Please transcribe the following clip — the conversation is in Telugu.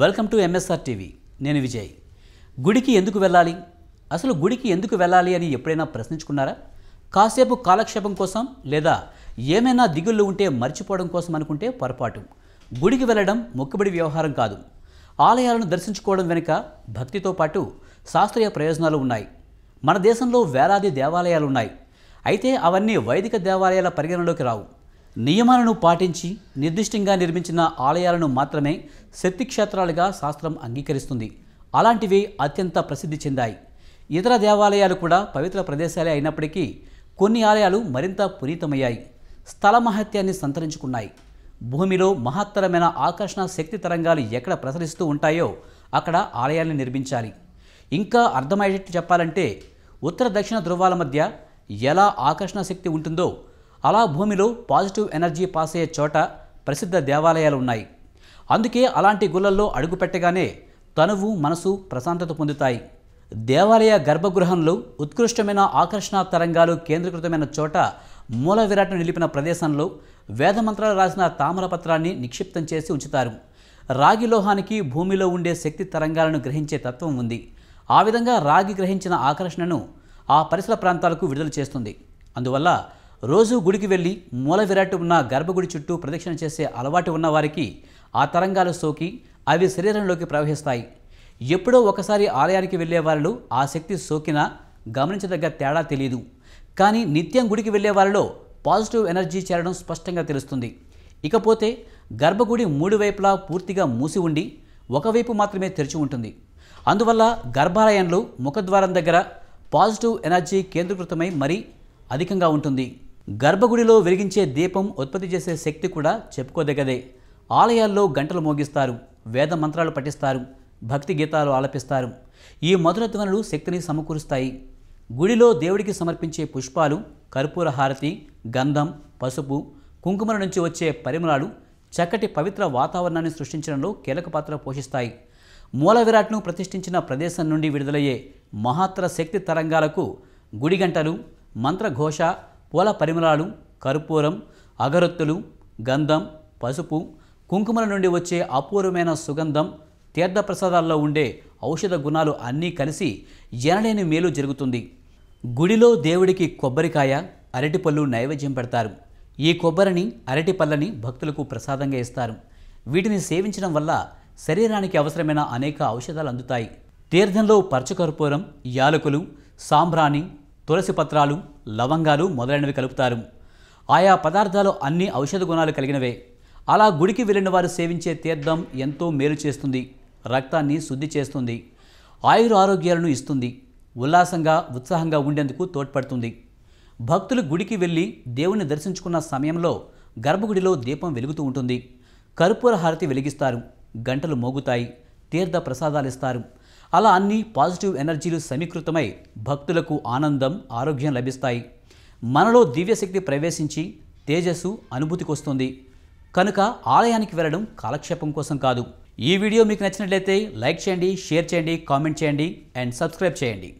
వెల్కమ్ టు ఎంఎస్ఆర్ టీవీ నేను విజయ్. గుడికి ఎందుకు వెళ్ళాలి? అసలు గుడికి ఎందుకు వెళ్ళాలి అని ఎప్పుడైనా ప్రశ్నించుకున్నారా? కాసేపు కాలక్షేపం కోసం లేదా ఏమైనా దిగుళ్ళు ఉంటే మర్చిపోవడం కోసం అనుకుంటే పొరపాటు. గుడికి వెళ్ళడం మొక్కుబడి వ్యవహారం కాదు. ఆలయాలను దర్శించుకోవడం వెనుక భక్తితో పాటు శాస్త్రీయ ప్రయోజనాలు ఉన్నాయి. మన దేశంలో వేలాది దేవాలయాలు ఉన్నాయి అయితే అవన్నీ వైదిక దేవాలయాల పరిగణలోకి రావు. నియమాలను పాటించి నిర్దిష్టంగా నిర్మించిన ఆలయాలను మాత్రమే శక్తి క్షేత్రాలుగా శాస్త్రం అంగీకరిస్తుంది. అలాంటివి అత్యంత ప్రసిద్ధి చెందాయి. ఇతర దేవాలయాలు కూడా పవిత్ర ప్రదేశాలే అయినప్పటికీ కొన్ని ఆలయాలు మరింత పునీతమయ్యాయి. స్థల మహత్యాన్ని సంతరించుకున్నాయి. భూమిలో మహత్తరమైన ఆకర్షణ శక్తి తరంగాలు ఎక్కడ ప్రసరిస్తూ ఉంటాయో అక్కడ ఆలయాల్ని నిర్మించాలి. ఇంకా అర్థమయ్యేటట్టు చెప్పాలంటే ఉత్తర దక్షిణ ధృవాల మధ్య ఎలా ఆకర్షణ శక్తి ఉంటుందో అలా భూమిలో పాజిటివ్ ఎనర్జీ పాస్ అయ్యే చోట ప్రసిద్ధ దేవాలయాలు ఉన్నాయి అందుకే అలాంటి గుళ్ళల్లో అడుగుపెట్టగానే తనువు మనసు ప్రశాంతత పొందుతాయి. దేవాలయ గర్భగృహంలో ఉత్కృష్టమైన ఆకర్షణ తరంగాలు కేంద్రీకృతమైన చోట మూల విరాట్ను నిలిపిన ప్రదేశంలో వేదమంత్రాలు రాసిన తామరపత్రాన్ని నిక్షిప్తం చేసి ఉంచుతారు. రాగి లోహానికి భూమిలో ఉండే శక్తి తరంగాలను గ్రహించే తత్వం ఉంది. ఆ విధంగా రాగి గ్రహించిన ఆకర్షణను ఆ పరిసర ప్రాంతాలకు విడుదల చేస్తుంది. అందువల్ల రోజు గుడికి వెళ్ళి మూల విరాట్ ఉన్న గర్భగుడి చుట్టూ ప్రదక్షిణ చేసే అలవాటు ఉన్న వారికి ఆ తరంగాలు సోకి అవి శరీరంలోకి ప్రవహిస్తాయి. ఎప్పుడో ఒకసారి ఆలయానికి వెళ్ళే వాళ్ళు ఆ శక్తి సోకినా గమనించదగ్గ తేడా తెలియదు కానీ నిత్యం గుడికి వెళ్ళే వాళ్ళలో పాజిటివ్ ఎనర్జీ చేరడం స్పష్టంగా తెలుస్తుంది. ఇకపోతే గర్భగుడి మూడు వైపులా పూర్తిగా మూసి ఉండి ఒకవైపు మాత్రమే తెరిచి ఉంటుంది. అందువల్ల గర్భాలయంలో ముఖద్వారం దగ్గర పాజిటివ్ ఎనర్జీ కేంద్రీకృతమై మరీ అధికంగా ఉంటుంది. గర్భగుడిలో వెలిగించే దీపం ఉత్పత్తి చేసే శక్తి కూడా చెప్పుకోదగ్గదే. ఆలయాల్లో గంటలు మోగిస్తారు వేద మంత్రాలు పఠిస్తారు భక్తి గీతాలు ఆలపిస్తారు. ఈ మధుర ధ్వనులు శక్తిని సమకూరుస్తాయి. గుడిలో దేవుడికి సమర్పించే పుష్పాలు కర్పూర హారతి గంధం పసుపు కుంకుమల నుంచి వచ్చే పరిమళాలు చక్కటి పవిత్ర వాతావరణాన్ని సృష్టించడంలో కీలక పాత్ర పోషిస్తాయి. మూల విరాట్ను ప్రతిష్ఠించిన ప్రదేశం నుండి విడుదలయ్యే మహాత్ర శక్తి తరంగాలకు గుడి గంటలు మంత్రఘోష పూల పరిమళాలు కర్పూరం అగరొత్తులు గంధం పసుపు కుంకుమల నుండి వచ్చే అపూర్వమైన సుగంధం తీర్థప్రసాదాల్లో ఉండే ఔషధ గుణాలు అన్నీ కలిసి ఎనలేని మేలు జరుగుతుంది. గుడిలో దేవుడికి కొబ్బరికాయ అరటిపళ్ళు నైవేద్యం పెడతారు. ఈ కొబ్బరిని అరటిపళ్ళని భక్తులకు ప్రసాదంగా ఇస్తారు. వీటిని సేవించడం వల్ల శరీరానికి అవసరమైన అనేక ఔషధాలు అందుతాయి. తీర్థంలో పరచకర్పూరం యాలకులు సాంబ్రాణి తులసి పత్రాలు లవంగాలు మొదలైనవి కలుపుతారు. ఆయా పదార్థాలు అన్ని ఔషధ గుణాలు కలిగినవే. అలా గుడికి వెళ్ళిన వారు సేవించే తీర్థం ఎంతో మేలు చేస్తుంది. రక్తాన్ని శుద్ధి చేస్తుంది. ఆయుర ఆరోగ్యాలను ఇస్తుంది. ఉల్లాసంగా ఉత్సాహంగా ఉండేందుకు తోడ్పడుతుంది. భక్తులు గుడికి వెళ్ళి దేవుణ్ణి దర్శించుకున్న సమయంలో గర్భగుడిలో దీపం వెలుగుతూ ఉంటుంది. కర్పూర హారతి వెలిగిస్తారు. గంటలు మోగుతాయి. తీర్థ ప్రసాదాలు ఇస్తారు. అలా అన్ని పాజిటివ్ ఎనర్జీలు సమీకృతమై భక్తులకు ఆనందం ఆరోగ్యం లభిస్తాయి. మనలో దివ్యశక్తి ప్రవేశించి తేజస్సు అనుభూతికొస్తుంది కనుక ఆలయానికి వెళ్ళడం కాలక్షేపం కోసం కాదు. ఈ వీడియో మీకు నచ్చినట్లయితే లైక్ చేయండి షేర్ చేయండి కామెంట్ చేయండి అండ్ సబ్స్క్రైబ్ చేయండి.